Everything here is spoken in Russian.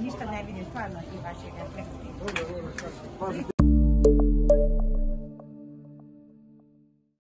Ніжка не відійшла на ті